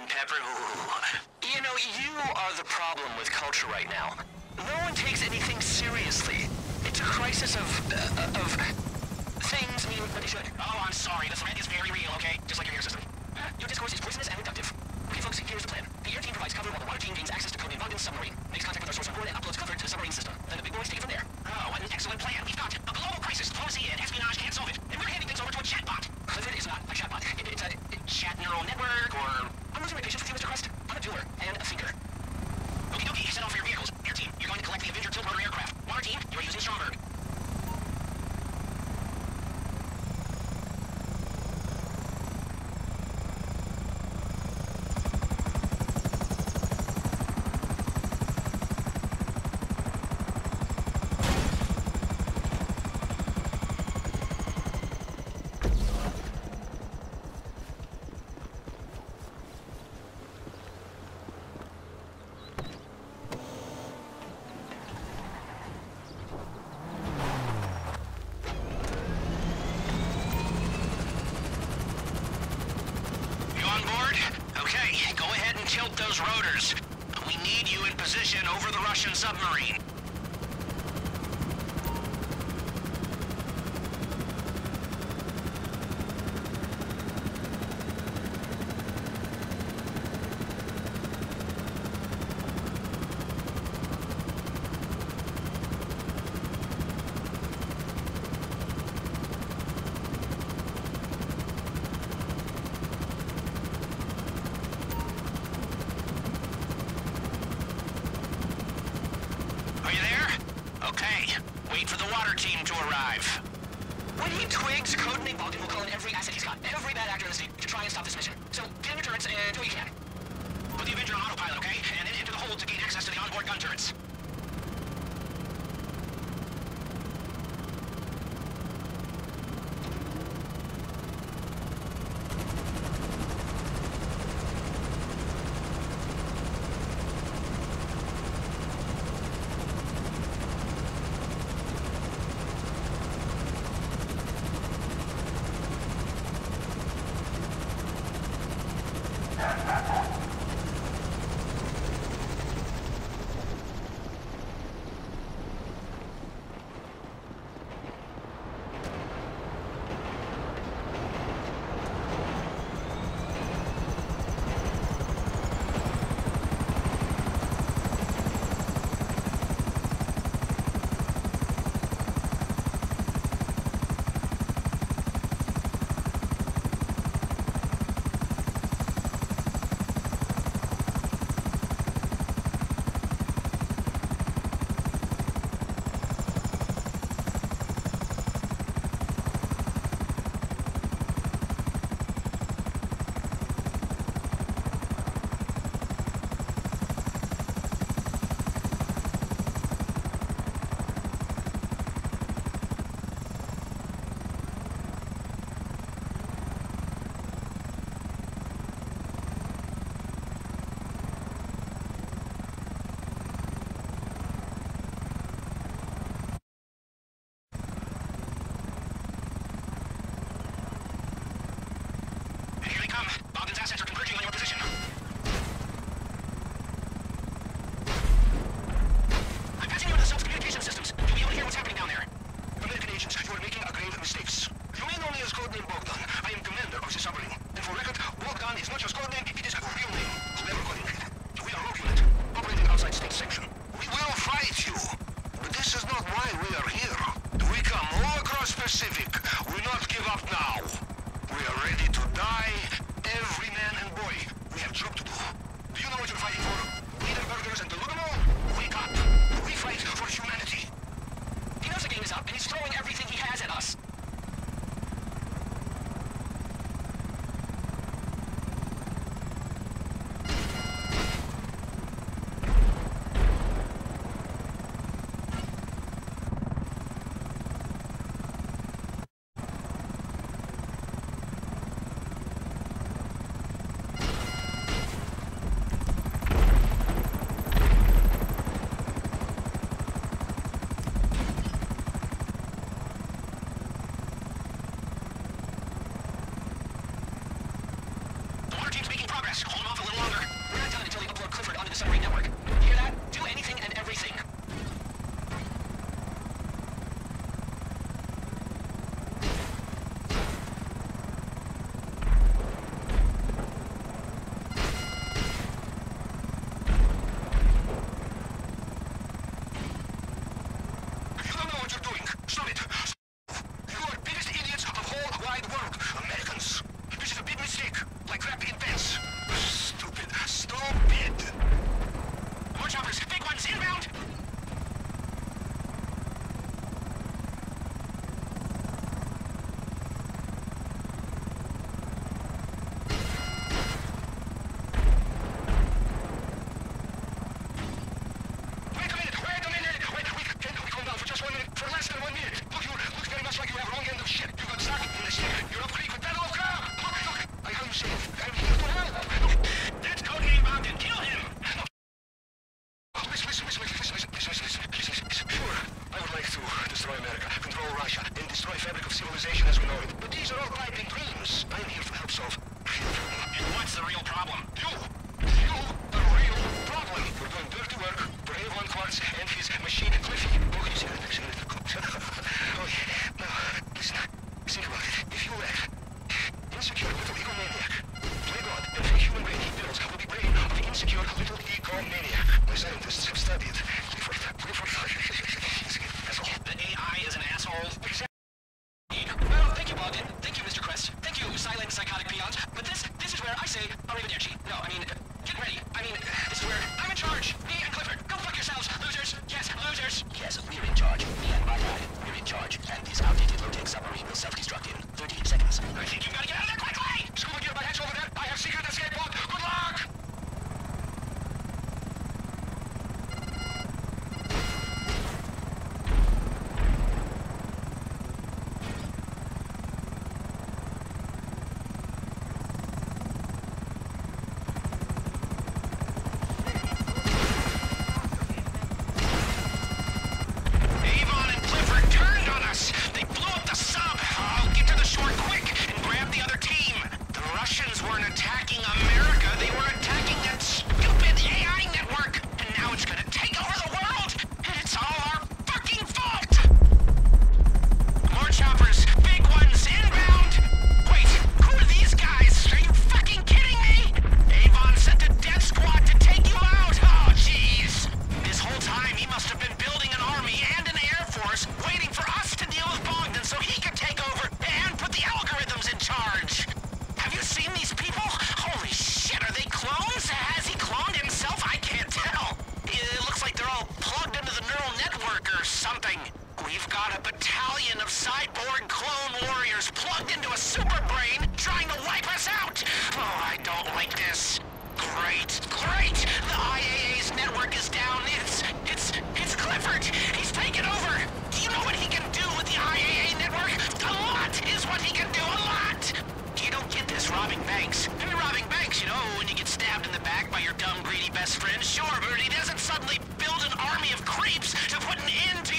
pepper. Ooh. You know, you are the problem with culture right now. No one takes anything seriously. It's a crisis of, uh, of things mean what they should. Oh, I'm sorry. The threat is very real, okay? Just like your ear system. Your discourse is poisonous and reductive. Okay, folks, here's the plan. The air team provides cover while the water team gains access to code named Bogdan's submarine. Makes contact with our source on board and uploads cover to the submarine system. Then the big boys take it from there. Oh, what an excellent plan. We've got a global crisis. Diplomacy and espionage can't solve it. And we're handing things over to a chatbot. Clifford is not a chatbot. It, it's a, a chat neural network or... I'm losing my patience with you, Mr. Crest. I'm a doer and a thinker. Okie dokie, set off for your vehicles. Air team, you're going to collect the Avenger tilt rotor aircraft. Water team, you're using Stromberg. You on board? Okay, go ahead and tilt those rotors. We need you in position over the Russian submarine. Are you there? Okay. Wait for the water team to arrive. When he twigs, codename Bogdan will call in every asset he's got, every bad actor in the city, to try and stop this mission. So, get your turrets and do what you can. Put the Avenger on autopilot, okay? And then enter the hold to gain access to the onboard gun turrets. Why we are here. We come all across Pacific. We not give up now. We are ready to die, every man and boy. We have job to do. Do you know what you're fighting for? Niederburgers and the? Wake up. We fight for humanity. He knows the game is up, and he's throwing everything he has at us. situation is annoyed, but these are all griping dreams. I'm here to help solve. and what's the real problem? You! You! The real problem! We're doing dirty work for Avon Hertz and his machine Cliffy. Okay, sir, sir, oh, yeah. Now, listen. Think about it. If you were your dumb, greedy best friend. Sure, but he doesn't suddenly build an army of creeps to put an end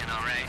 position, all right.